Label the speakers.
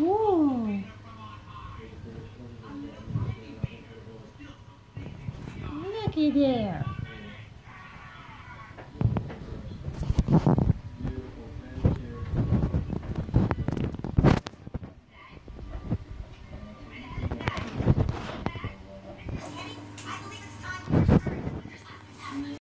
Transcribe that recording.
Speaker 1: Whoa. Looky there.